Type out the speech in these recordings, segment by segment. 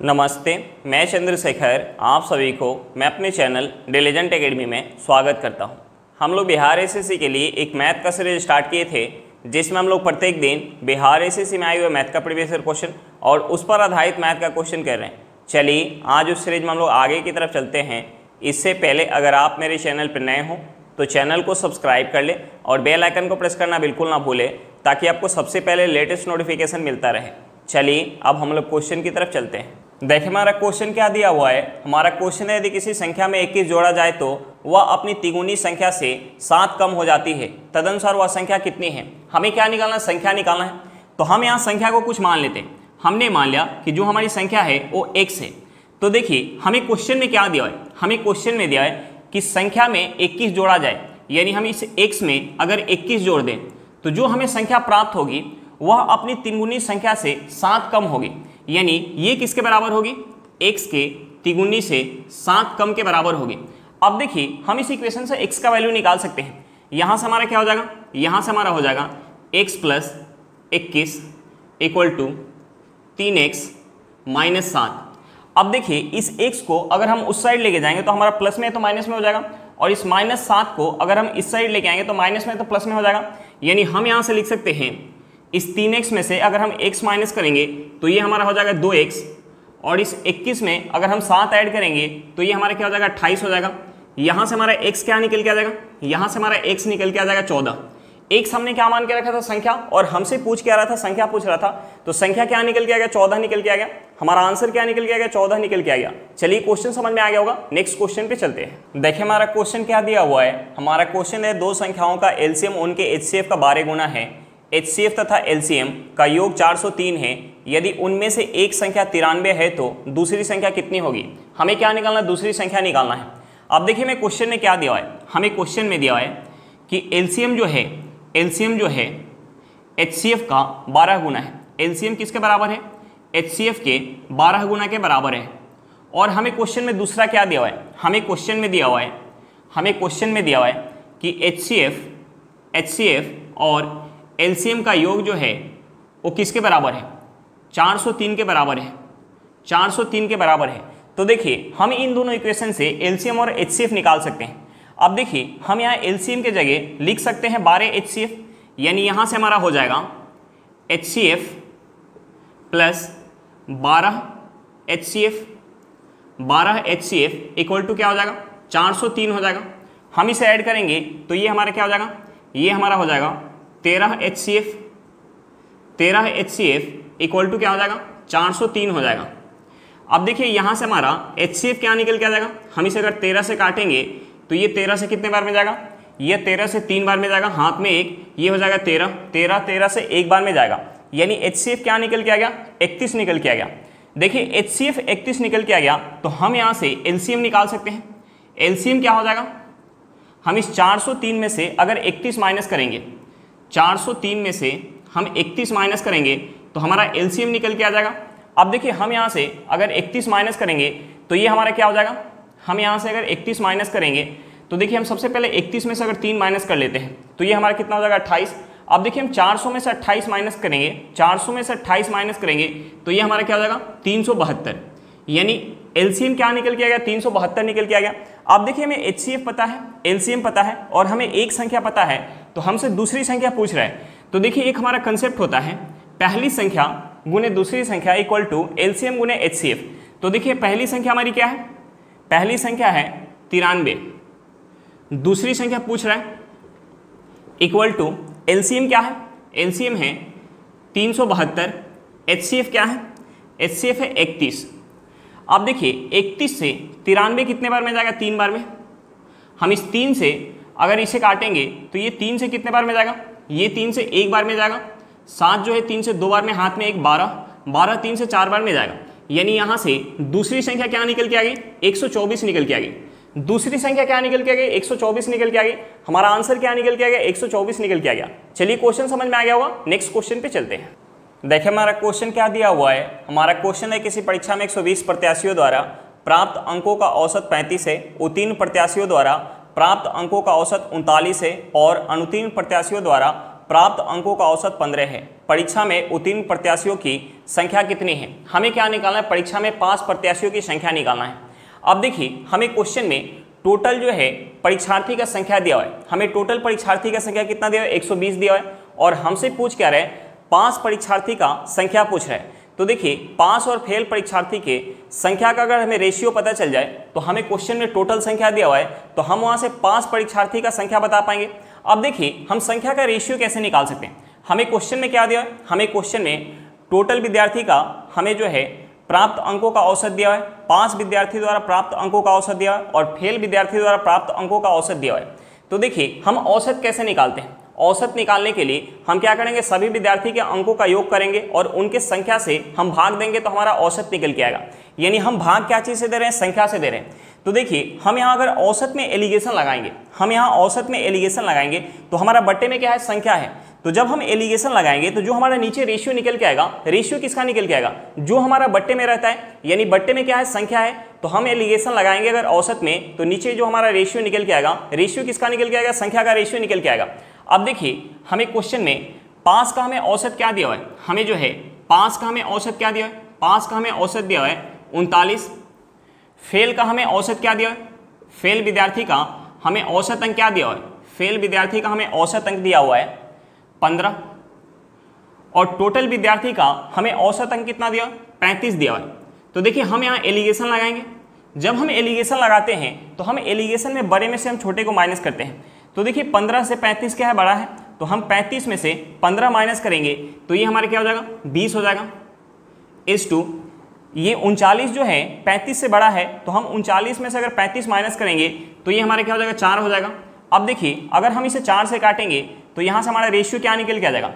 नमस्ते, मैं चंद्रशेखर, आप सभी को मैं अपने चैनल डिलीजेंट एकेडमी में स्वागत करता हूँ। हम लोग बिहार एसएससी के लिए एक मैथ का सीरीज़ स्टार्ट किए थे, जिसमें हम लोग प्रत्येक दिन बिहार एसएससी में आए हुए मैथ का प्रीवियस क्वेश्चन और उस पर आधारित मैथ का क्वेश्चन कर रहे हैं। चलिए, आज उस सीरीज़ में हम लोग आगे की तरफ़ चलते हैं। इससे पहले अगर आप मेरे चैनल पर नए हों तो चैनल को सब्सक्राइब कर लें और बेल आइकन को प्रेस करना बिल्कुल ना भूलें, ताकि आपको सबसे पहले लेटेस्ट नोटिफिकेशन मिलता रहे। चलिए, अब हम लोग क्वेश्चन की तरफ़ चलते हैं। देखिए हमारा क्वेश्चन क्या दिया हुआ है? हमारा क्वेश्चन है, यदि किसी संख्या में इक्कीस जोड़ा जाए तो वह अपनी तिगुनी संख्या से सात कम हो जाती है। तदनुसार वह संख्या कितनी है? हमें क्या निकालना संख्या निकालना है। तो हम यहाँ संख्या को कुछ मान लेते हैं। हमने मान लिया कि जो हमारी संख्या है, वो एक्स है तो देखिए, हमें क्वेश्चन में क्या दिया है? हमें क्वेश्चन में दिया है कि संख्या में इक्कीस जोड़ा जाए। यानी हम इस एक्स में अगर इक्कीस जोड़ दें तो जो हमें संख्या प्राप्त होगी, वह अपनी तिगुनी संख्या से सात कम होगी। यानी ये किसके बराबर होगी? एक्स के तिगुनी से सात कम के बराबर होगी। अब देखिए, हम इस इक्वेशन से एक्स का वैल्यू निकाल सकते हैं। यहाँ से हमारा क्या हो जाएगा? यहाँ से हमारा हो जाएगा एक्स प्लस इक्कीस इक्वल टू तीन एक्स माइनस सात। अब देखिए, इस एक्स को अगर हम उस साइड लेके जाएँगे तो हमारा प्लस में है तो माइनस में हो जाएगा। और इस माइनस सात को अगर हम इस साइड लेके आएँगे तो माइनस में तो प्लस में हो जाएगा। यानी हम यहाँ से लिख सकते हैं इस तीन एक्स में से अगर हम एक्स माइनस करेंगे तो ये हमारा हो जाएगा दो एक्स और इस इक्कीस में अगर हम सात ऐड करेंगे तो ये हमारा क्या हो जाएगा? अट्ठाईस हो जाएगा। यहाँ से हमारा एक्स क्या निकल के आ जाएगा? यहाँ से हमारा एक्स निकल के आ जाएगा चौदह। एक्स हमने क्या मान के रखा था? संख्या, और हमसे पूछ के आ रहा था, संख्या पूछ रहा था तो संख्या क्या निकल के आ गया? चौदह निकल के आ गया। हमारा आंसर क्या निकल के आ गया? चौदह निकल के आ गया। चलिए क्वेश्चन समझ में आ गया होगा। नेक्स्ट क्वेश्चन पे चलते हैं। देखिए हमारा क्वेश्चन क्या दिया हुआ है? हमारा क्वेश्चन है दो संख्याओं का एलसीएम उनके एचसीएफ का बारह गुना है। एचसीएफ तथा एलसीएम का योग 403 है। यदि उनमें से एक संख्या तिरानवे है तो दूसरी संख्या कितनी होगी? हमें क्या निकालना है? दूसरी संख्या निकालना है। अब देखिए मैं क्वेश्चन में क्या दिया है? हमें क्वेश्चन में दिया है कि एलसीएम जो है एलसीएम जो है एचसीएफ का 12 गुना है। एलसीएम किसके बराबर है? एचसीएफ के 12 गुना के बराबर है। और हमें क्वेश्चन में दूसरा क्या दिया हुआ है? हमें क्वेश्चन में दिया हुआ है, हमें क्वेश्चन में दिया हुआ है कि एच सी और एलसीएम का योग जो है, वो किसके बराबर है? 403 के बराबर है। 403 के बराबर है। तो देखिए, हम इन दोनों इक्वेशन से एलसीएम और एचसीएफ निकाल सकते हैं। अब देखिए, हम यहाँ एलसीएम के जगह लिख सकते हैं बारह एचसीएफ, यानी यहाँ से हमारा हो जाएगा एचसीएफ प्लस बारह एचसीएफ। बारह एचसीएफ इक्वल टू क्या हो जाएगा? 403 हो जाएगा। हम इसे ऐड करेंगे तो ये हमारा क्या हो जाएगा? ये हमारा हो जाएगा तेरह एच सी एफ़ तेरह H C F equal to क्या हो जाएगा? चार सौ तीन हो जाएगा। अब देखिए, यहाँ से हमारा एच सी एफ़ क्या निकल के आ जाएगा? हम इसे अगर तेरह से काटेंगे तो ये तेरह से कितने बार में जाएगा? ये तेरह से तीन बार में जाएगा, हाथ में एक, ये हो जाएगा तेरह तेरह तेरह से एक बार में जाएगा। यानी एच सी एफ़ क्या निकल के आ गया? इकतीस निकल के आ गया। देखिए एच सी एफ़ इकतीस निकल के आ गया तो हम यहाँ से एल सी एम निकाल सकते हैं। एल सी एम क्या हो जाएगा? हम इस 403 में से अगर 31 माइनस करेंगे 403 में से हम 31 माइनस करेंगे तो हमारा एलसीएम निकल के आ जाएगा। अब देखिए, हम यहाँ से अगर 31 माइनस करेंगे तो ये हमारा क्या हो जाएगा? हम यहाँ से अगर 31 माइनस करेंगे तो देखिए, हम सबसे पहले 31 में से अगर तीन माइनस कर लेते हैं तो ये हमारा कितना हो जाएगा? अट्ठाईस। अब देखिए, हम 400 में से 28 माइनस करेंगे 400 में से 28 माइनस करेंगे तो ये हमारा क्या हो जाएगा? तीन सौ बहत्तर। यानी एलसीएम क्या निकल के आ गया? तीन सौ बहत्तर निकल के आ गया। अब देखिए, हमें एचसीएफ पता है, एलसीएम पता है, और हमें एक संख्या पता है तो हमसे दूसरी संख्या पूछ रहा है। तो देखिए, एक हमारा कंसेप्ट होता है, पहली संख्या गुने दूसरी संख्या इक्वल टू एलसीएम गुने HCF तो देखिए, पहली संख्या हमारी क्या है? पहली संख्या है तिरानवे। दूसरी संख्या पूछ रहा है इक्वल टू एलसीएम क्या है? एलसीएम है तीन सौ बहत्तर एच क्या है? एचसीएफ है इकतीस। अब देखिए, इकतीस से तिरानवे कितने बार में जाएगा? तीन बार में। हम इस तीन से अगर इसे काटेंगे तो ये तीन से कितने बार में जाएगा? ये तीन से एक बार में जाएगा। सात जो है, तीन से दो बार में, हाथ में एक बारह। बारह तीन से चार बार में जाएगा। यानी यहाँ से दूसरी संख्या क्या निकल के आ गई? 124 निकल के आ गई। दूसरी संख्या क्या निकल के आ गई? 124 निकल के आ गई। हमारा आंसर क्या निकल के आ गया? 124 निकल के आ गया। चलिए क्वेश्चन समझ में आ गया होगा। नेक्स्ट क्वेश्चन पे चलते हैं। देखिए, हमारा क्वेश्चन क्या दिया हुआ है? हमारा क्वेश्चन है किसी परीक्षा में 120 प्रत्याशियों द्वारा प्राप्त अंकों का औसत 35 है उत्तीर्ण प्रत्याशियों द्वारा प्राप्त अंकों का औसत उनतालीस है और अनुतीर्ण प्रत्याशियों द्वारा प्राप्त अंकों का औसत पंद्रह है। परीक्षा में उत्तीर्ण प्रत्याशियों की संख्या कितनी है? हमें क्या निकालना है? परीक्षा में पाँच प्रत्याशियों की संख्या निकालना है। अब देखिए, हमें क्वेश्चन में टोटल जो है परीक्षार्थी का संख्या दिया हुआ है। हमें टोटल परीक्षार्थी का संख्या कितना दिया हुआ है? 120 दिया हुआ है। और हमसे पूछ क्या रहे पाँच परीक्षार्थी का संख्या पूछ रहे हैं। तो देखिए पास और फेल परीक्षार्थी के संख्या का अगर हमें रेशियो पता चल जाए तो हमें क्वेश्चन में टोटल संख्या दिया हुआ है तो हम वहाँ से पाँच परीक्षार्थी का संख्या बता पाएँगे। अब देखिए, हम संख्या का रेशियो कैसे निकाल सकते हैं? हमें क्वेश्चन में क्या दिया है? हमें क्वेश्चन में टोटल विद्यार्थी का हमें जो है प्राप्त अंकों का औसत दिया है। पाँच विद्यार्थी द्वारा प्राप्त अंकों का औसत दिया है और फेल विद्यार्थी द्वारा प्राप्त अंकों का औसत दिया है। तो देखिए, हम औसत कैसे निकालते हैं? औसत निकालने के लिए हम क्या करेंगे? सभी विद्यार्थी के अंकों का योग करेंगे और उनके संख्या से हम भाग देंगे तो हमारा औसत निकल के आएगा। यानी हम भाग क्या चीज़ से दे रहे हैं? संख्या से दे रहे हैं। तो देखिए, हम यहाँ अगर औसत में एलिगेशन लगाएँगे, हम यहाँ औसत में एलिगेशन लगाएँगे तो हमारा बट्टे में क्या है? संख्या है। तो जब हम एलिगेशन लगाएँगे तो जो हमारा नीचे रेशियो निकल के आएगा, रेशियो किसका निकल के आएगा? जो हमारा बट्टे में रहता है, यानी बट्टे में क्या है? संख्या है। तो हम एलिगेशन लगाएँगे अगर औसत में तो नीचे जो हमारा रेशियो निकल के आएगा, रेशियो किसका निकल के आएगा? संख्या का रेशियो निकल के आएगा। अब देखिए, हमें क्वेश्चन में पास का हमें औसत क्या दिया हुआ है? हमें जो है पास का हमें औसत क्या दिया है? पास का हमें औसत दिया हुआ है उनतालीस। फेल का हमें औसत क्या दिया है? फेल विद्यार्थी का हमें औसत अंक क्या दिया हुआ है? फेल विद्यार्थी का हमें औसत अंक दिया हुआ है पंद्रह। और टोटल विद्यार्थी का हमें औसत अंक कितना दिया पैंतीस दिया हुआ है। तो देखिए, हम यहाँ एलिगेशन लगाएँगे। जब हम एलिगेशन लगाते हैं तो हम एलिगेशन में बड़े में से हम छोटे को माइनस करते हैं। तो देखिए पंद्रह से पैंतीस क्या है? बड़ा है। तो हम पैंतीस में से पंद्रह माइनस करेंगे तो ये हमारे क्या हो जाएगा? बीस हो जाएगा। इस टू, ये उनचालीस जो है, पैंतीस से बड़ा है तो हम उनचालीस में से अगर पैंतीस माइनस करेंगे तो ये हमारे क्या हो जाएगा? चार हो जाएगा। अब देखिए, अगर हम इसे चार से काटेंगे तो यहाँ से हमारा रेशियो क्या निकल के आ जाएगा?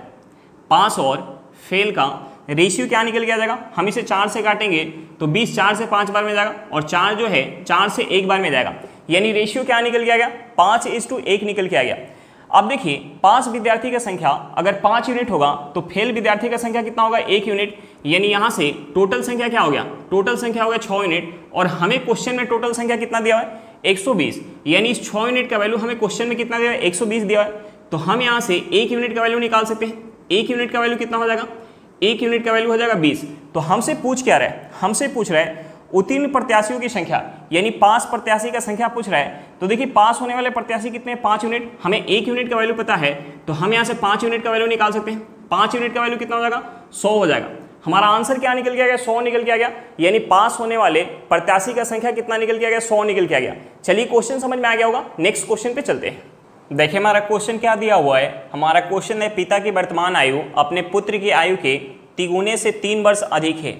पास और फेल का रेशियो क्या निकल के आ जाएगा? हम इसे चार से काटेंगे तो बीस चार से पाँच बार में जाएगा और चार जो है, चार से एक बार में जाएगा। यानी रेशियो क्या निकल गया? पाँच इस टू एक निकल के आ गया। अब देखिए, पाँच विद्यार्थी का संख्या, अगर पाँच यूनिट होगा तो फेल विद्यार्थी का संख्या कितना होगा? एक यूनिट यानी यहाँ से टोटल संख्या क्या हो गया? टोटल संख्या हो गया छह यूनिट और हमें क्वेश्चन में टोटल संख्या कितना दिया हुआ है? 120 यानी इस छह यूनिट का वैल्यू हमें क्वेश्चन में कितना दिया है? 120 दिया है। तो हम यहाँ से एक यूनिट का वैल्यू निकाल सकते हैं। एक यूनिट का वैल्यू कितना हो जाएगा? एक यूनिट का वैल्यू हो जाएगा बीस। तो हमसे पूछ क्या रहा है? हमसे पूछ रहा है उत्तीर्ण प्रत्याशियों की संख्या, यानी पास प्रत्याशी का संख्या पूछ रहा है तो देखिए पास होने वाले प्रत्याशी कितने पाँच यूनिट। हमें एक यूनिट का वैल्यू पता है तो हम यहाँ से पाँच यूनिट का वैल्यू निकाल सकते हैं। पाँच यूनिट का वैल्यू कितना हो जाएगा? सौ हो जाएगा। हमारा आंसर क्या निकल के आ गया? सौ निकल के आ गया। यानी पास होने वाले प्रत्याशी का संख्या कितना निकल के आ गया? सौ निकल के आ गया। चलिए क्वेश्चन समझ में आ गया होगा। नेक्स्ट क्वेश्चन पे चलते हैं। देखिए, हमारा क्वेश्चन क्या दिया हुआ है? हमारा क्वेश्चन है, पिता की वर्तमान आयु अपने पुत्र की आयु के तिगुने से तीन वर्ष अधिक है।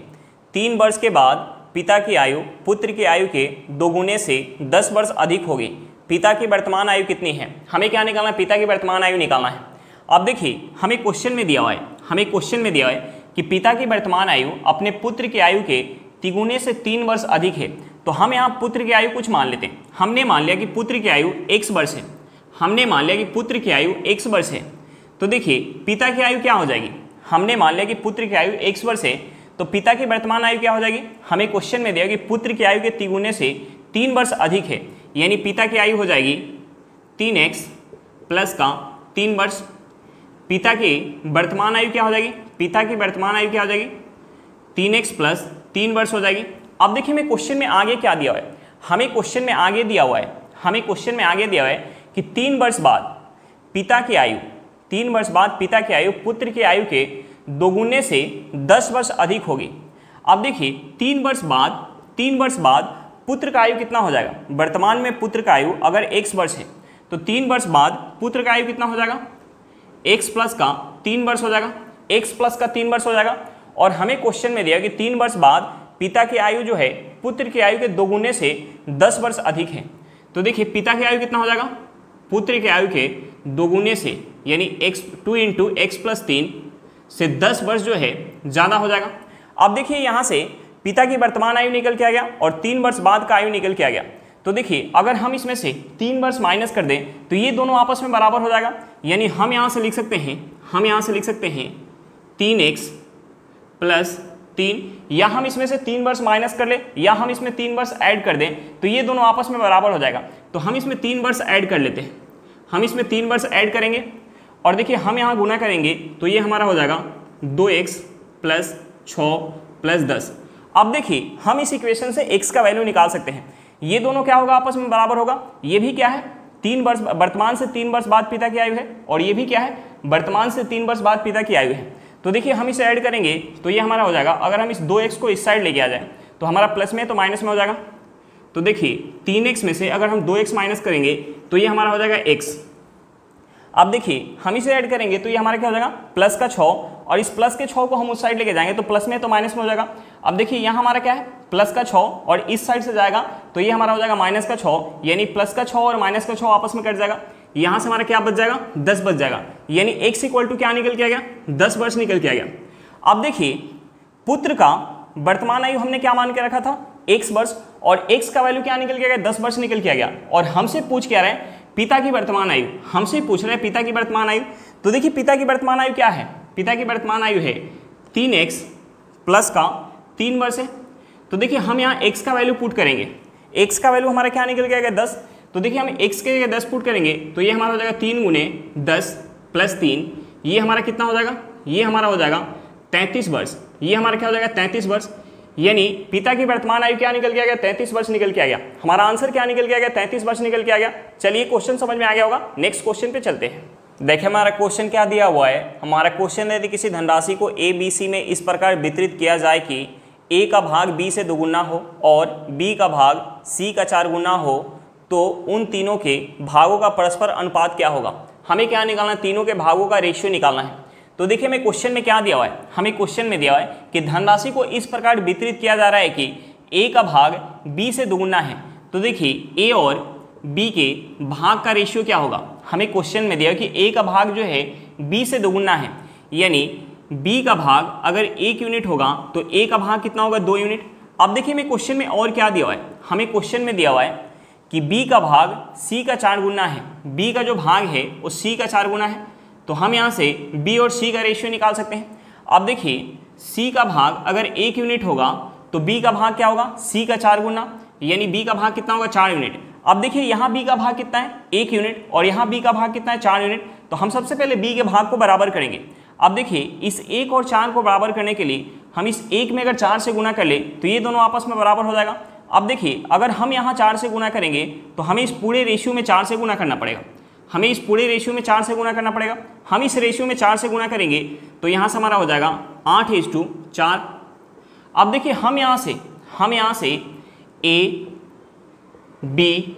तीन वर्ष के बाद पिता की आयु, पुत्र की आयु के दोगुने से दस वर्ष अधिक होगी। पिता की वर्तमान आयु कितनी है? हमें क्या निकालना है? पिता की वर्तमान आयु निकालना है। अब देखिए, हमें क्वेश्चन में दिया हुआ है। हमें क्वेश्चन में दिया हुआ है कि पिता की वर्तमान आयु अपने पुत्र की आयु के तिगुने से तीन वर्ष अधिक है। तो हम यहाँ पुत्र की आयु कुछ मान लेते हैं। हमने मान लिया कि पुत्र की आयु एक्स वर्ष है। हमने मान लिया कि पुत्र की आयु एक्स वर्ष है। तो देखिए, पिता की आयु क्या हो जाएगी? हमने मान लिया कि पुत्र की आयु एक्स वर्ष है। तो पिता की वर्तमान आयु क्या हो जाएगी? हमें क्वेश्चन में दिया कि पुत्र की आयु के तिगुने से तीन वर्ष अधिक है। यानी पिता की आयु हो जाएगी तीन एक्स प्लस का तीन वर्ष। पिता की वर्तमान आयु क्या हो जाएगी? पिता की वर्तमान आयु क्या हो जाएगी? तीन एक्स प्लस तीन वर्ष हो जाएगी। अब देखिए हमें क्वेश्चन में आगे क्या दिया हुआ है? हमें क्वेश्चन में आगे दिया हुआ है, हमें क्वेश्चन में आगे दिया हुआ है कि तीन वर्ष बाद पिता की आयु, तीन वर्ष बाद पिता की आयु, पुत्र की आयु के दोगुने से दस वर्ष अधिक होगी। अब देखिए, तीन वर्ष बाद, तीन वर्ष बाद पुत्र का आयु कितना हो जाएगा? वर्तमान में पुत्र का आयु अगर एक्स वर्ष है तो तीन वर्ष बाद पुत्र का आयु कितना हो जाएगा? एक्स प्लस का तीन वर्ष हो जाएगा। एक्स प्लस का तीन वर्ष हो जाएगा। और हमें क्वेश्चन में दिया कि तीन वर्ष बाद पिता की आयु जो है, पुत्र की आयु के दोगुने से दस वर्ष अधिक है। तो देखिए, पिता की आयु कितना हो जाएगा? पुत्र की आयु के दोगुने से, यानी x two into x plus तीन से दस वर्ष जो है, ज़्यादा हो जाएगा। अब देखिए यहाँ से पिता की वर्तमान आयु निकल के आ गया और तीन वर्ष बाद का आयु निकल के आ गया। तो देखिए, अगर हम इसमें से तीन वर्ष माइनस कर दें तो ये दोनों आपस में बराबर हो जाएगा। यानी हम यहाँ से लिख सकते हैं, हम यहाँ से लिख सकते हैं तीन एक्स प्लस तीन। या हम इसमें से तीन वर्ष माइनस कर ले, या हम इसमें तीन वर्ष ऐड कर दें तो ये दोनों आपस में बराबर हो जाएगा। तो हम इसमें तीन वर्ष ऐड कर लेते हैं। हम इसमें तीन वर्ष ऐड करेंगे और देखिए, हम यहाँ गुना करेंगे तो ये हमारा हो जाएगा दो एक्स प्लस छः प्लस दस। अब देखिए, हम इस इक्वेशन से x का वैल्यू निकाल सकते हैं। ये दोनों क्या होगा, आपस में बराबर होगा? ये भी क्या है? तीन वर्ष, वर्तमान से तीन वर्ष बाद पिता की आयु है, और ये भी क्या है? वर्तमान से तीन वर्ष बाद पिता की आयु है। तो देखिए, हम इसे ऐड करेंगे तो ये हमारा हो जाएगा, अगर हम इस दो एक्स को इस साइड लेके आ जाए तो हमारा प्लस में तो माइनस में हो जाएगा। तो देखिए, तीन एक्स में से अगर हम दो एक्स माइनस करेंगे तो ये हमारा हो जाएगा एक्स अब देखिए, हम इसे ऐड करेंगे तो ये हमारा क्या हो जाएगा? प्लस का छः और इस प्लस के छः को हम उस साइड लेके जाएँगे तो प्लस में तो माइनस में हो जाएगा। अब देखिए, यहाँ हमारा क्या है? प्लस का छः और इस साइड से जाएगा तो ये हमारा हो जाएगा माइनस का छः यानी प्लस का छः और माइनस का छः आपस में कट जाएगा। यहाँ से हमारा क्या बच जाएगा? दस बच जाएगा। यानी एक्स इक्वल टू क्या निकल के आ गया? दस वर्ष निकल के आ गया। अब देखिए, पुत्र का वर्तमान आयु हमने क्या मान के रखा था? एक्स वर्ष। और एक्स का वैल्यू क्या निकल के आ गया? दस वर्ष निकल के आ गया। और हमसे पूछ क्या रहे हैं पिता की वर्तमान आयु। हमसे पूछ रहे हैं, पिता की वर्तमान आयु? तो देखिए, पिता की वर्तमान आयु क्या है? पिता की वर्तमान आयु है तीन एक्स प्लस का तीन वर्ष है। तो देखिए, हम यहाँ एक्स का वैल्यू पुट करेंगे। एक्स का वैल्यू हमारा क्या निकल गया दस। तो देखिए, हम एक्स के जगह दस पुट करेंगे तो ये हमारा हो जाएगा तीन गुने दस प्लस तीन। ये हमारा कितना हो जाएगा? ये हमारा हो जाएगा तैंतीस वर्ष। ये हमारा क्या हो जाएगा? तैंतीस वर्ष। यानी पिता की वर्तमान आयु क्या निकल के आ गया? तैंतीस वर्ष निकल के आ गया। हमारा आंसर क्या निकल के आ गया? तैंतीस वर्ष निकल के आ गया। चलिए क्वेश्चन समझ में आ गया होगा। नेक्स्ट क्वेश्चन पे चलते हैं। देखिए, हमारा क्वेश्चन क्या दिया हुआ है? हमारा क्वेश्चन यदि किसी धनराशि को ए बी सी में इस प्रकार वितरित किया जाए कि ए का भाग बी से दोगुना हो और बी का भाग सी का चार गुना हो तो उन तीनों के भागों का परस्पर अनुपात क्या होगा? हमें क्या निकालना है? तीनों के भागों का रेशियो निकालना है। तो देखिए हमें क्वेश्चन में क्या दिया हुआ है? हमें क्वेश्चन में दिया हुआ है कि धनराशि को इस प्रकार वितरित किया जा रहा है कि ए का भाग बी से दोगुना है। तो देखिए ए और बी के भाग का रेशियो क्या होगा? हमें क्वेश्चन में दिया कि ए का भाग जो है बी से दोगुना है। यानी बी का भाग अगर एक यूनिट होगा तो ए का भाग कितना होगा? दो यूनिट अब देखिए हमें क्वेश्चन में और क्या दिया हुआ है? हमें क्वेश्चन में दिया हुआ है कि बी का भाग सी का चार गुना है। बी का जो भाग है, वो सी का चार गुना है। तो हम यहाँ से बी और सी का रेशियो निकाल सकते हैं। अब देखिए सी का भाग अगर एक यूनिट होगा तो बी का भाग क्या होगा? सी का चार गुना, यानी बी का भाग कितना होगा? चार यूनिट अब देखिए, यहाँ बी का भाग कितना है? एक यूनिट और यहाँ बी का भाग कितना है? चार यूनिट तो हम सबसे पहले बी के भाग को बराबर करेंगे। अब देखिए, इस एक और चार को बराबर करने के लिए हम इस एक में अगर चार से गुना कर ले तो ये दोनों आपस में बराबर हो जाएगा। अब देखिए, अगर हम यहाँ चार से गुना करेंगे तो हमें इस पूरे रेशियो में चार से गुना करना पड़ेगा। हमें इस पूरे रेशियो में चार से गुना करना पड़ेगा। हम इस रेशियो में चार से गुना करेंगे तो यहाँ से हमारा हो जाएगा आठ एज टू चार। अब देखिए, हम यहाँ से, हम यहाँ से ए बी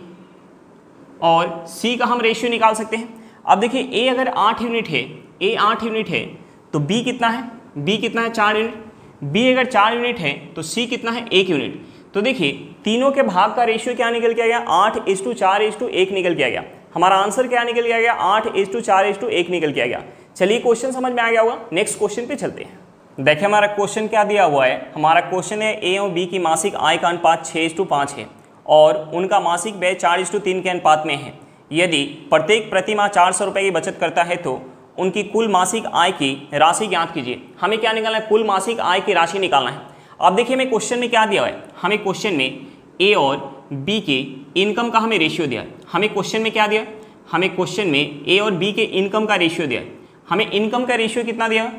और सी का हम रेशियो निकाल सकते हैं। अब देखिए ए अगर आठ यूनिट है ए आठ यूनिट है तो बी कितना है? बी कितना है? चार यूनिट बी अगर चार यूनिट है तो सी कितना है? एक यूनिट तो देखिए, तीनों के भाग का रेशियो क्या निकल के आ गया? आठ इस टू चार इस टू एक निकल के आ गया। हमारा आंसर क्या निकल आ गया, आठ इस टू चार इस टू एक निकल के आ गया। चलिए क्वेश्चन समझ में आ गया होगा। नेक्स्ट क्वेश्चन पे चलते हैं। देखिए, हमारा क्वेश्चन क्या दिया हुआ है? हमारा क्वेश्चन है ए और बी की मासिक आय का अनुपात छः इस टू पाँच है और उनका मासिक व्यय चार इस टू तीन के अनुपात में है। यदि प्रत्येक प्रतिमा चार सौ रुपये की बचत करता है तो उनकी कुल मासिक आय की राशि ज्ञात कीजिए। हमें क्या निकालना है? कुल मासिक आय की राशि निकालना है। अब देखिए, हमें क्वेश्चन में क्या दिया हुआ है? हमें क्वेश्चन में ए और बी के इनकम का हमें रेशियो दिया हमें क्वेश्चन में क्या दिया? हमें क्वेश्चन में ए और बी के इनकम का रेशियो दिया। हमें इनकम का रेशियो कितना दिया?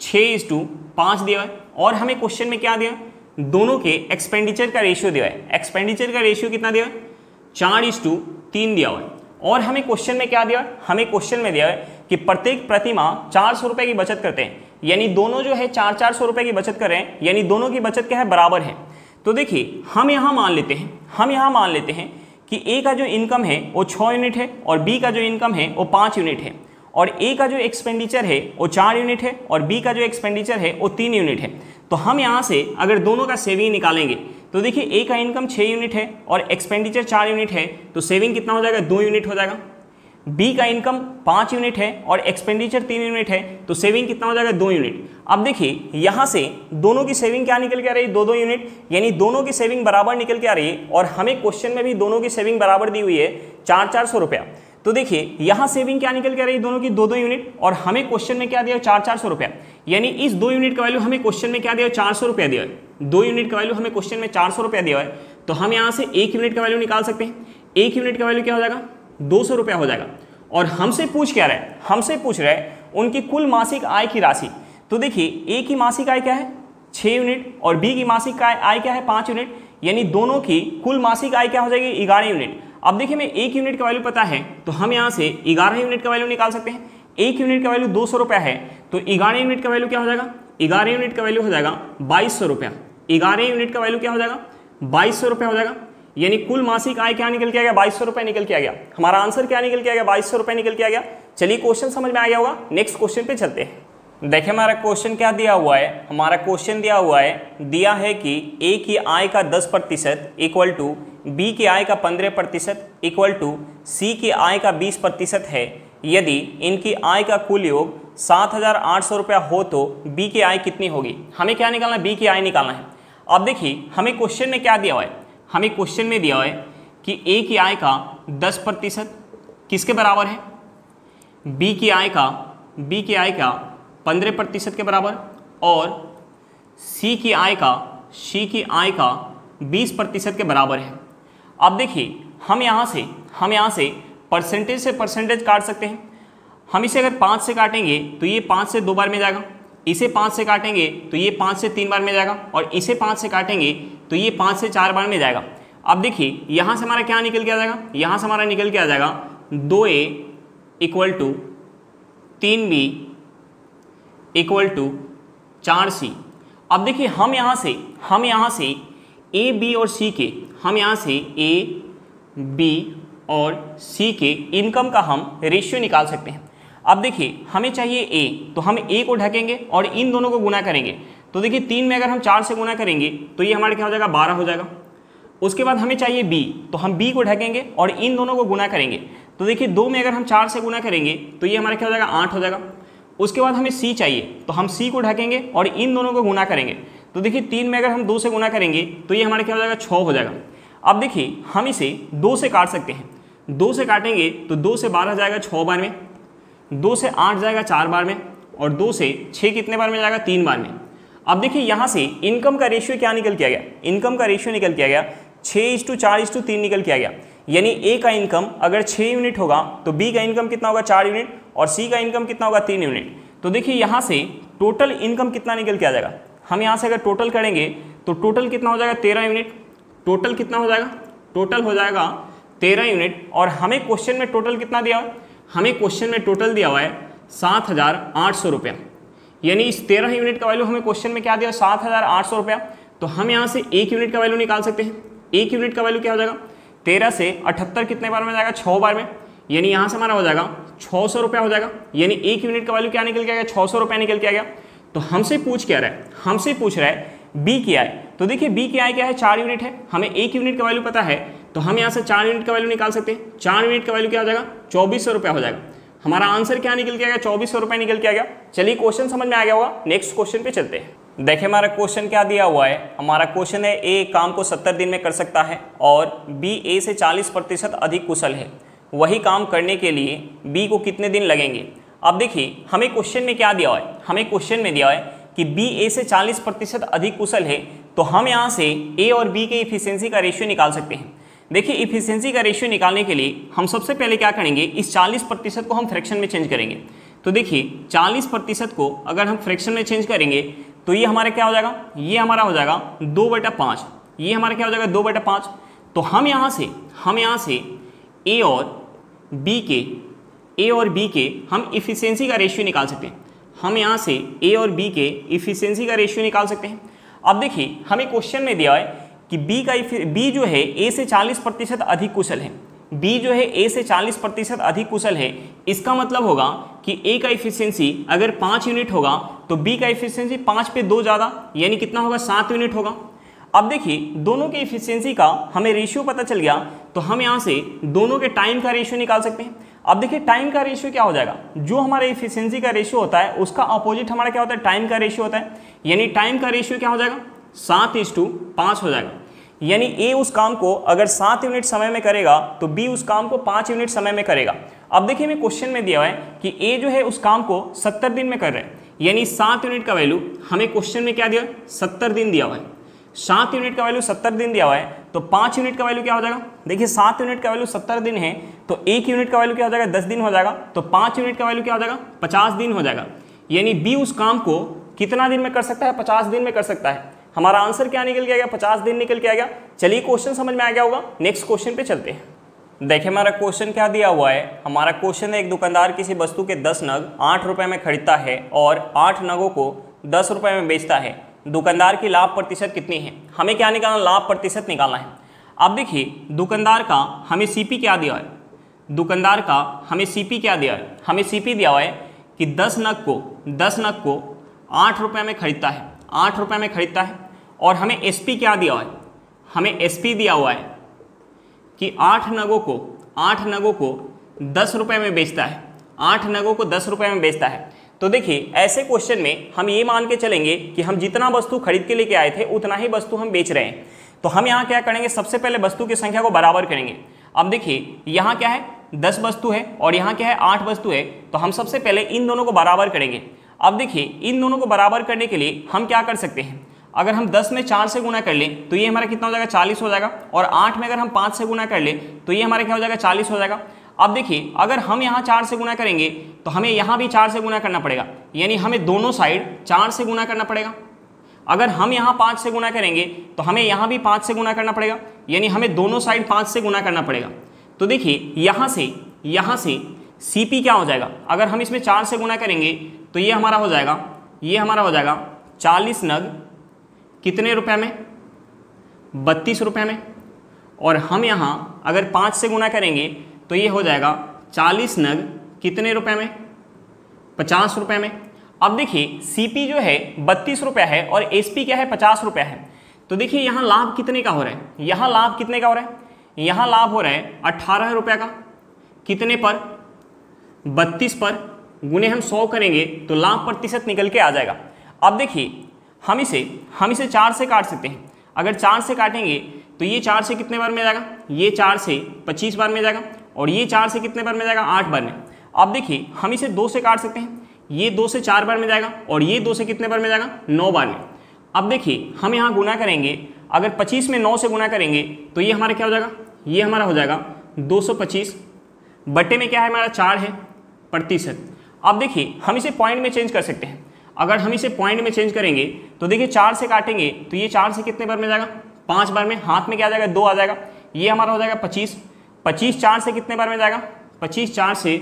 छः इज़ टू पाँच दिया है। और हमें क्वेश्चन में क्या दिया? दोनों के एक्सपेंडिचर का रेशियो दिया है। एक्सपेंडिचर का रेशियो कितना दिया? चार इज़ टू तीन दिया हुआ है। और हमें क्वेश्चन में क्या दिया? हमें क्वेश्चन में दिया है कि प्रत्येक प्रतिमा चार सौ रुपये की बचत करते हैं। यानी दोनों जो है चार चार सौ रुपये की बचत कर रहे हैं। यानी दोनों की बचत क्या है? बराबर है। तो देखिए, हम यहाँ मान लेते हैं। हम यहाँ मान लेते हैं कि ए का जो इनकम है, वो छः यूनिट है और बी का जो इनकम है, वो पाँच यूनिट है। और ए का जो एक्सपेंडिचर है, वो चार यूनिट है और बी का जो एक्सपेंडिचर है, वो तीन यूनिट है। तो हम यहाँ से अगर दोनों का सेविंग निकालेंगे तो देखिए ए का इनकम छः यूनिट है और एक्सपेंडिचर चार यूनिट है तो सेविंग कितना हो जाएगा? दो यूनिट हो जाएगा। बी का इनकम पाँच यूनिट है और एक्सपेंडिचर तीन यूनिट है तो सेविंग कितना हो जाएगा? दो यूनिट अब देखिए, यहाँ से दोनों की सेविंग क्या निकल के आ रही है? दो दो यूनिट यानी दोनों की सेविंग बराबर निकल के आ रही है और हमें क्वेश्चन में भी दोनों की सेविंग बराबर दी हुई है चार चार सौ रुपया. तो देखिए, यहाँ सेविंग क्या निकल के आ रही है? दोनों की दो दो यूनिट और हमें क्वेश्चन में क्या दिया? चार चार सौ रुपया. यानी इस दो यूनिट का वैल्यू हमें क्वेश्चन में क्या दिया? चार सौ रुपया दिया है. दो यूनिट का वैल्यू हमें क्वेश्चन में चार सौ रुपया दिया है. तो हम यहाँ से एक यूनिट का वैल्यू निकाल सकते हैं. एक यूनिट का वैल्यू क्या हो जाएगा? दो सौ रुपया हो जाएगा। और हमसे पूछ क्या रहा हमसे पूछ रहा उनकी कुल मासिक आय की राशि। तो देखिए, ए की मासिक आय क्या है? छः यूनिट। और बी की मासिक आय क्या है? पाँच यूनिट। यानी दोनों की कुल मासिक आय क्या हो जाएगी? ग्यारह यूनिट। अब देखिए मैं एक यूनिट का वैल्यू पता है तो हम यहाँ से ग्यारह यूनिट का वैल्यू निकाल सकते हैं। एक यूनिट का वैल्यू दो सौ रुपया है तो ग्यारह यूनिट का वैल्यू क्या हो जाएगा? ग्यारह यूनिट का वैल्यू हो जाएगा बाईस सौ रुपया। ग्यारह यूनिट का वैल्यू क्या हो जाएगा? बाईस सौ रुपया हो जाएगा। यानी कुल मासिक आय क्या निकल के आ गया? बाईस सौ रुपये निकल के आ गया। हमारा आंसर क्या निकल के आ गया? बाईस सौ रुपये निकल के आ गया। चलिए क्वेश्चन समझ में आ गया होगा। नेक्स्ट क्वेश्चन पे चलते हैं। देखिए, हमारा क्वेश्चन क्या दिया हुआ है? हमारा क्वेश्चन दिया हुआ है, दिया है कि ए की आय का 10 प्रतिशत इक्वल टू बी की आय का 15 प्रतिशत इक्वल टू सी की आय का 20 प्रतिशत है। यदि इनकी आय का कुल योग सात हज़ार आठ सौ रुपया हो तो बी की आय कितनी होगी? हमें क्या निकालना है? बी की आय निकालना है। अब देखिए, हमें क्वेश्चन में क्या दिया हुआ है? हमें क्वेश्चन में दिया है कि ए की आय का दस प्रतिशत किसके बराबर है? बी की आय का बी की आय का पंद्रह प्रतिशत के बराबर और सी की आय का सी की आय का बीस प्रतिशत के बराबर है। अब देखिए, हम यहाँ से, हम यहाँ से परसेंटेज से परसेंटेज काट सकते हैं। हम इसे अगर पाँच से काटेंगे तो ये पाँच से दो बार में जाएगा। इसे पाँच से काटेंगे तो ये पाँच से तीन बार में जाएगा और इसे पाँच से काटेंगे तो ये पाँच से चार बार में जाएगा। अब देखिए, यहाँ से हमारा क्या निकल के आ जाएगा? यहाँ से हमारा निकल के आ जाएगा दो ए इक्वल टू तीन बी इक्वल टू चार सी। अब देखिए, हम यहाँ से, हम यहाँ से ए बी और सी के, हम यहाँ से ए बी और सी के इनकम का हम रेशियो निकाल सकते हैं। अब देखिए, हमें चाहिए ए तो हम ए को ढकेंगे और इन दोनों को गुना करेंगे। तो देखिए, तीन में अगर हम चार से गुना करेंगे तो ये हमारे क्या हो जाएगा? बारह हो जाएगा। उसके बाद हमें चाहिए बी तो हम बी को ढकेंगे और इन दोनों को गुना करेंगे। तो देखिए, दो में अगर हम चार से गुना करेंगे तो ये हमारा क्या हो जाएगा? आठ हो जाएगा। उसके बाद हमें सी चाहिए तो हम सी को ढकेंगे और इन दोनों को गुना करेंगे। तो देखिए, तीन में अगर हम दो से गुना करेंगे तो ये हमारा क्या हो जाएगा? छः हो जाएगा। अब देखिए, हम इसे दो से काट सकते हैं। दो से काटेंगे तो दो से बारह जाएगा छः बार में। दो से आठ जाएगा चार बार में और दो से छः कितने बार में जाएगा? तीन बार में। अब देखिए यहाँ से इनकम का रेशियो क्या निकल किया गया? इनकम का रेशियो निकल किया गया। छः इस टू चार इस टू तीन निकल किया गया। यानी ए का इनकम अगर छः यूनिट होगा तो बी का इनकम कितना होगा? चार यूनिट। और सी का इनकम कितना होगा? तीन यूनिट। तो देखिए यहाँ से टोटल इनकम कितना निकल के आ जाएगा? हम यहाँ से अगर टोटल करेंगे तो टोटल कितना हो जाएगा? तेरह यूनिट। टोटल कितना हो जाएगा? टोटल हो जाएगा तेरह यूनिट। और हमें क्वेश्चन में टोटल कितना दिया? हुआ हमें क्वेश्चन में टोटल दिया हुआ है सात हज़ार आठ सौ रुपया। यानी इस तेरह यूनिट का वैल्यू हमें क्वेश्चन में क्या दिया सात हज़ार आठ सौ रुपया। तो हम यहाँ से एक यूनिट का वैल्यू निकाल सकते हैं। एक यूनिट का वैल्यू क्या हो जाएगा? तेरह से अठहत्तर कितने बार में जाएगा? छः बार में। यानी यहाँ से हमारा हो जाएगा छः सौ रुपया हो जाएगा। यानी एक यूनिट का वैल्यू क्या निकल के आ गया? छः सौ रुपया निकल के आ गया। तो हमसे पूछ क्या रहा है? हमसे पूछ रहा है बी की आय। तो देखिए बी की आय क्या है? चार यूनिट है। हमें एक यूनिट का वैल्यू पता है तो हम यहाँ से चार यूनिट का वैल्यू निकाल सकते हैं। चार यूनिट का वैल्यू क्या हो जाएगा? चौबीस सौ रुपया हो जाएगा। हमारा आंसर क्या निकल के आ गया? चौबीस सौ रुपये निकल के आ गया। चलिए क्वेश्चन समझ में आ गया होगा। नेक्स्ट क्वेश्चन पे चलते हैं। देखिए, हमारा क्वेश्चन क्या दिया हुआ है? हमारा क्वेश्चन है ए काम को सत्तर दिन में कर सकता है और बी ए से चालीस प्रतिशत अधिक कुशल है। वही काम करने के लिए बी को कितने दिन लगेंगे? अब देखिए, हमें क्वेश्चन में क्या दिया हुआ है? हमें क्वेश्चन में दिया हुआ है कि बी ए से 40 प्रतिशत अधिक कुशल है तो हम यहाँ से ए और बी के इफिशियंसी का रेशियो निकाल सकते हैं। देखिए इफिशियंसी का रेशियो निकालने के लिए हम सबसे पहले क्या करेंगे? इस 40 प्रतिशत को हम फ्रैक्शन में चेंज करेंगे। तो देखिए 40 प्रतिशत को अगर हम फ्रैक्शन में चेंज करेंगे तो ये हमारा क्या हो जाएगा? ये हमारा हो जाएगा दो बटा पाँच। ये हमारा क्या हो जाएगा? दो बटा पाँच। तो हम यहाँ से, हम यहाँ से ए और बी के ए और बी के हम इफिशियंसी का रेशियो निकाल सकते हैं। हम यहाँ से ए और बी के इफिशियंसी का रेशियो निकाल सकते हैं। अब देखिए, हमें क्वेश्चन में दिया है कि बी का बी जो है ए से 40 प्रतिशत अधिक कुशल है। बी जो है ए से 40 प्रतिशत अधिक कुशल है। इसका मतलब होगा कि ए का इफिशियंसी अगर पाँच यूनिट होगा तो बी का इफिशियंसी पाँच पे दो ज़्यादा, यानी कितना होगा, सात यूनिट होगा। अब देखिए, दोनों के इफिशियंसी का हमें रेशियो पता चल गया तो हम यहाँ से दोनों के टाइम का रेशियो निकाल सकते हैं। अब देखिए टाइम का रेशियो क्या हो जाएगा? जो हमारे इफिशियंसी का रेशियो होता है, उसका अपोजिट हमारा क्या होता है? टाइम का रेशियो होता है। यानी टाइम का रेशियो क्या हो जाएगा? सात इज़ टू पाँच हो जाएगा। यानी ए उस काम को अगर सात यूनिट समय में करेगा तो बी उस काम को पाँच यूनिट समय में करेगा। अब देखिए, मैं क्वेश्चन में दिया हुआ है कि ए जो है, उस काम को सत्तर दिन में कर रहे हैं। यानी सात यूनिट का वैल्यू हमें क्वेश्चन में क्या दिया सत्तर दिन दिया हुआ है। सात यूनिट का वैल्यू सत्तर दिन दिया हुआ है तो पाँच यूनिट का वैल्यू क्या हो जाएगा? देखिए, सात यूनिट का वैल्यू सत्तर दिन है तो एक यूनिट का वैल्यू क्या हो जाएगा? दस दिन हो जाएगा। तो पाँच यूनिट का वैल्यू क्या हो जाएगा? पचास दिन हो जाएगा। यानी बी उस काम को कितना दिन में कर सकता है? पचास दिन में कर सकता है। हमारा आंसर क्या निकल के आ गया? पचास दिन निकल के आ गया। चलिए क्वेश्चन समझ में आ गया होगा। नेक्स्ट क्वेश्चन पे चलते हैं। देखिए, हमारा क्वेश्चन क्या दिया हुआ है? हमारा क्वेश्चन है, एक दुकानदार किसी वस्तु के दस नग आठ रुपए में खरीदता है और आठ नगों को दस रुपए में बेचता है। दुकानदार की लाभ प्रतिशत कितनी है? हमें क्या निकालना लाभ प्रतिशत निकालना है। अब देखिए, दुकानदार का हमें सीपी क्या दिया है? दुकानदार का हमें सीपी क्या दिया है? हमें सीपी दिया हुआ है कि दस नग को, दस नग को आठ रुपये में खरीदता है। आठ रुपये में खरीदता है। और हमें एसपी क्या दिया हुआ है? हमें एसपी दिया हुआ है कि आठ नगों को, आठ नगों को दस रुपये में बेचता है। आठ नगों को दस रुपये में बेचता है। तो देखिए, ऐसे क्वेश्चन में हम ये मान के चलेंगे कि हम जितना वस्तु खरीद के लेके आए थे, उतना ही वस्तु हम बेच रहे हैं। तो हम यहाँ क्या करेंगे? सबसे पहले वस्तु की संख्या को बराबर करेंगे। अब देखिए, यहाँ क्या है? दस वस्तु है और यहाँ क्या है? आठ वस्तु है। तो हम सबसे पहले इन दोनों को बराबर करेंगे। अब देखिए, इन दोनों को बराबर करने के लिए हम क्या कर सकते हैं? अगर हम 10 में चार से गुना कर लें तो ये हमारा कितना हो जाएगा? 40 हो जाएगा। और 8 में अगर हम 5 से गुना कर लें तो ये हमारा क्या हो जाएगा? 40 हो जाएगा। अब देखिए, अगर हम यहाँ चार से गुना करेंगे तो हमें यहाँ भी चार से गुना करना पड़ेगा। यानी हमें दोनों साइड चार से गुना करना पड़ेगा। अगर हम यहाँ पाँच से गुना करेंगे तो हमें यहाँ भी पाँच से गुना करना पड़ेगा। यानी हमें दोनों साइड पाँच से गुना करना पड़ेगा। तो देखिए, यहाँ से यहाँ से सी क्या हो जाएगा? अगर हम इसमें चार से गुना करेंगे तो ये हमारा हो जाएगा, ये हमारा हो जाएगा चालीस नग कितने रुपए में? बत्तीस रुपये में। और हम यहाँ अगर पाँच से गुना करेंगे तो ये हो जाएगा चालीस नग कितने रुपए में? पचास रुपये में। अब देखिए सीपी जो है बत्तीस रुपये है और एसपी क्या है? पचास रुपये है। तो देखिए, यहाँ लाभ कितने का हो रहा है? यहाँ लाभ कितने का हो रहा है? यहाँ लाभ हो रहा है अट्ठारह रुपये का। कितने पर? बत्तीस पर। गुने हम सौ करेंगे तो लाभ प्रतिशत निकल के आ जाएगा। अब देखिए हम इसे हम इसे चार से काट सकते हैं। अगर चार से काटेंगे तो ये चार से कितने बार में जाएगा? ये चार से पच्चीस बार में जाएगा और ये चार से कितने बार में जाएगा? आठ बार में। अब देखिए, हम इसे दो से काट सकते हैं। ये दो से चार बार में जाएगा और ये दो से कितने बार में जाएगा? नौ बार में। अब देखिए, हम यहाँ गुना करेंगे। अगर पच्चीस में नौ से गुना करेंगे तो ये हमारा क्या हो जाएगा? ये हमारा हो जाएगा दो सौ पच्चीस। बटे में क्या है हमारा? चार है, प्रतिशत। अब देखिए, हम इसे पॉइंट में चेंज कर सकते हैं। अगर हम इसे पॉइंट में चेंज करेंगे तो देखिए चार से काटेंगे तो ये चार से कितने बार में जाएगा? पाँच बार में, हाथ में क्या आ जाएगा? दो आ जाएगा। ये हमारा हो जाएगा पच्चीस। पच्चीस चार से कितने बार में जाएगा? पच्चीस चार से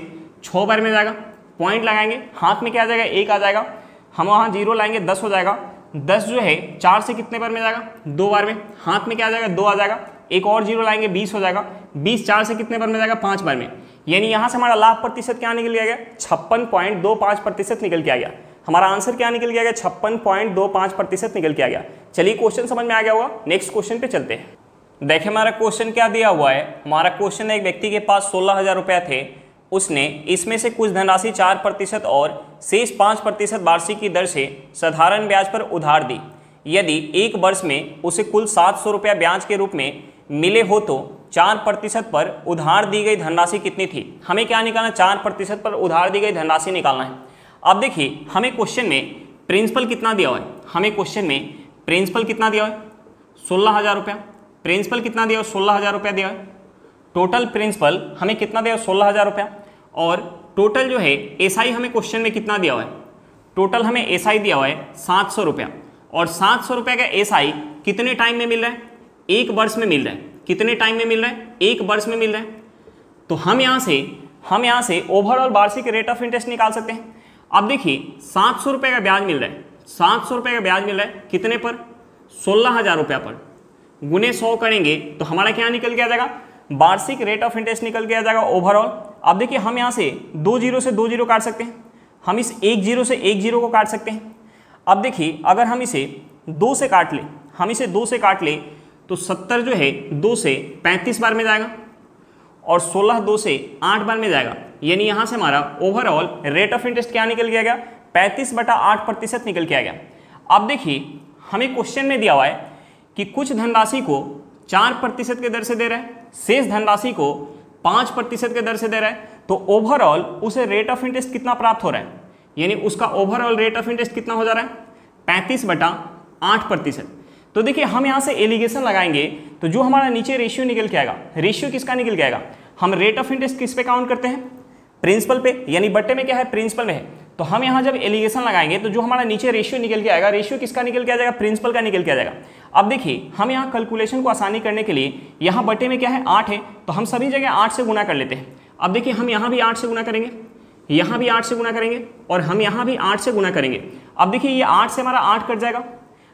छः बार में जाएगा। पॉइंट लगाएँगे, हाथ में क्या आ जाएगा? एक आ जाएगा। हम वहाँ ज़ीरो लाएँगे, दस हो जाएगा। दस जो है, चार से कितने बार में जाएगा? दो बार में। हाथ में क्या आ जाएगा? दो आ जाएगा। एक और ज़ीरो लाएँगे, बीस हो जाएगा। बीस चार से कितने बार में जाएगा? पाँच बार में। यानी यहाँ से हमारा लाभ प्रतिशत क्या निकल गया? छप्पन पॉइंट दो पाँच प्रतिशत निकल के आ गया। हमारा आंसर क्या निकल गया? छप्पन पॉइंट दो पाँच प्रतिशत निकल के आ गया। चलिए क्वेश्चन समझ में आ गया होगा। नेक्स्ट क्वेश्चन पे चलते हैं। देखिए, हमारा क्वेश्चन क्या दिया हुआ है? हमारा क्वेश्चन एक व्यक्ति के पास सोलह हज़ार रुपया थे। उसने इसमें से कुछ धनराशि चार प्रतिशत और शेष पाँच प्रतिशत वार्षिक की दर से साधारण ब्याज पर उधार दी। यदि एक वर्ष में उसे कुल सात सौ रुपया ब्याज के रूप में मिले हो तो चार प्रतिशत पर उधार दी गई धनराशि कितनी थी? हमें क्या निकालना चार प्रतिशत पर उधार दी गई धनराशि निकालना है। अब देखिए, हमें क्वेश्चन में प्रिंसिपल कितना दिया हुआ है? हमें क्वेश्चन में प्रिंसिपल कितना दिया हुआ है? सोलह हज़ार रुपया। प्रिंसिपल कितना दिया हुआ? सोलह हज़ार रुपया दिया है। टोटल प्रिंसिपल हमें कितना दिया सोलह हज़ार रुपया। और टोटल जो है एसआई हमें क्वेश्चन में कितना दिया हुआ है? टोटल हमें एसआई दिया हुआ है सात सौ रुपया। और सात सौ रुपये का एसआई कितने टाइम में मिल रहा है? एक वर्ष में मिल रहा है। कितने टाइम में मिल रहा है? एक वर्ष में मिल रहा है। तो हम यहाँ से, हम यहाँ से ओवरऑल वार्षिक रेट ऑफ़ इंटरेस्ट निकाल सकते हैं। अब देखिए, सात सौ रुपये का ब्याज मिल रहा है। सात सौ रुपये का ब्याज मिल रहा है कितने पर? सोलह हज़ार रुपया पर। गुने सौ करेंगे तो हमारा क्या निकल के आ जाएगा? वार्षिक रेट ऑफ़ इंटरेस्ट निकल के आ जाएगा ओवरऑल अब देखिए, हम यहाँ से दो ज़ीरो से दो ज़ीरो काट सकते हैं। हम इस एक ज़ीरो से एक ज़ीरो को काट सकते हैं। अब देखिए, अगर हम इसे दो से काट लें, हम इसे दो से काट लें तो सत्तर जो है, दो से पैंतीस बार में जाएगा। और सोलह दो से आठ बार में जाएगा। यानी यहाँ से हमारा ओवरऑल रेट ऑफ़ इंटरेस्ट क्या निकल गया गया पैंतीस बटा आठ प्रतिशत निकल के आ गया। अब देखिए, हमें क्वेश्चन में दिया हुआ है कि कुछ धनराशि को चार प्रतिशत के दर से दे रहा है, शेष धनराशि को पाँच प्रतिशत के दर से दे रहा है तो ओवरऑल उसे रेट ऑफ़ इंटरेस्ट कितना प्राप्त हो रहा है? यानी उसका ओवरऑल रेट ऑफ़ इंटरेस्ट कितना हो जा रहा है? पैंतीस बटा आठ प्रतिशत। तो देखिए, हम यहाँ से एलिगेशन लगाएँगे तो जो हमारा नीचे रेशियो निकल के आएगा रेशियो किसका निकल के आएगा? हम रेट ऑफ़ इंटरेस्ट किस पे काउंट करते हैं? प्रिंसिपल पे, यानी बट्टे में क्या है? प्रिंसिपल में है। तो हम यहाँ जब एलिगेशन लगाएँगे तो जो हमारा नीचे रेशियो निकल के आएगा रेशियो किसका निकल के आ जाएगा? प्रिंसिपल का निकल के आ जाएगा। अब देखिए, हम यहाँ कैलकुलेशन को आसानी करने के लिए, यहाँ बटे में क्या है? आठ है तो हम सभी जगह आठ से गुना कर लेते हैं। अब देखिए, हम यहाँ भी आठ से गुना करेंगे, यहाँ भी आठ से गुना करेंगे, और हम यहाँ भी आठ से गुना करेंगे। अब देखिए, ये आठ से हमारा आठ कट जाएगा।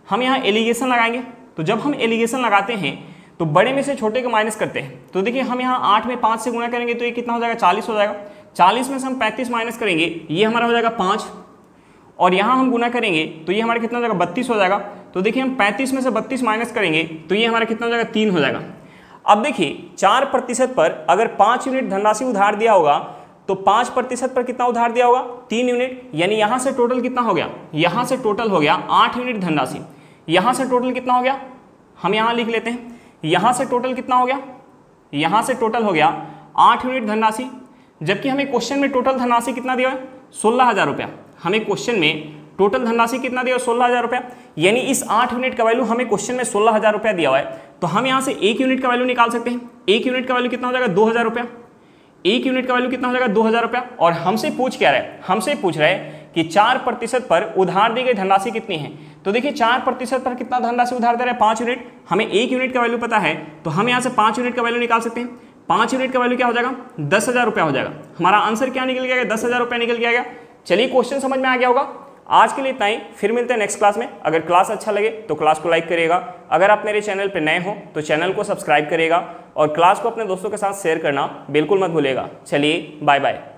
हम यहाँ एलिगेशन लगाएँगे। तो जब हम एलिगेशन लगाते हैं तो बड़े में से छोटे को माइनस करते हैं। तो देखिए, हम यहाँ आठ में पाँच से गुना करेंगे तो ये कितना हो जाएगा? चालीस हो जाएगा। चालीस में से हम पैंतीस माइनस करेंगे, ये हमारा हो जाएगा पाँच। और यहाँ हम गुना करेंगे तो ये हमारा कितना हो जाएगा? बत्तीस हो जाएगा। तो देखिए, हम पैंतीस में से बत्तीस माइनस करेंगे तो ये हमारा कितना हो जाएगा? तीन हो जाएगा। अब देखिए, चार प्रतिशत पर अगर पाँच यूनिट धनराशि उधार दिया होगा तो पाँच प्रतिशत पर कितना उधार दिया होगा? तीन यूनिट। यानी यहाँ से टोटल कितना हो गया? यहाँ से टोटल हो गया आठ यूनिट धनराशि। यहाँ से टोटल कितना हो गया? हम यहाँ लिख लेते हैं। यहाँ से टोटल कितना हो गया? यहाँ से टोटल हो गया आठ यूनिट धनराशि। जबकि हमें क्वेश्चन में टोटल धनराशि कितना दिया है? सोलह हज़ार रुपया। हमें क्वेश्चन में टोटल धनराशि कितना दिया सोलह हज़ार रुपया। यानी इस आठ यूनिट का वैल्यू हमें क्वेश्चन में सोलह हज़ार रुपया दिया हुआ है। तो हम यहाँ से एक यूनिट का वैल्यू निकाल सकते हैं। एक यूनिट का वैल्यू कितना हो जाएगा? दो हज़ार रुपया। एक यूनिट का वैल्यू कितना हो जाएगा? दो हज़ार रुपया। और हमसे पूछ क्या रहे हमसे पूछ रहे कि चार प्रतिशत पर उधार दी गई धनराशि कितनी है? तो देखिए, चार प्रतिशत पर कितना धनराशि उधार दे रहे हैं? पाँच यूनिट। हमें एक यूनिट का वैल्यू पता है तो हम यहाँ से पाँच यूनिट का वैल्यू निकाल सकते हैं। पाँच यूनिट का वैल्यू क्या हो जाएगा? दस हज़ार रुपया हो जाएगा। हमारा आंसर क्या निकल गया? दस हज़ार रुपया निकल गया चलिए, क्वेश्चन समझ में आ गया होगा। आज के लिए इतना ही। फिर मिलते हैं नेक्स्ट क्लास में। अगर क्लास अच्छा लगे तो क्लास को लाइक करिएगा। अगर आप मेरे चैनल पर नए हो तो चैनल को सब्सक्राइब करिएगा। और क्लास को अपने दोस्तों के साथ शेयर करना बिल्कुल मत भूलेगा चलिए बाय बाय